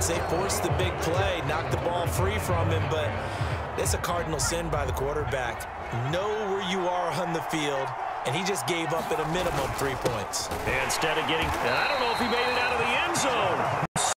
defense, they forced the big play, knocked the ball free from him, but it's a cardinal sin by the quarterback. Know where you are on the field, and he just gave up at a minimum three points. Instead of getting, I don't know if he made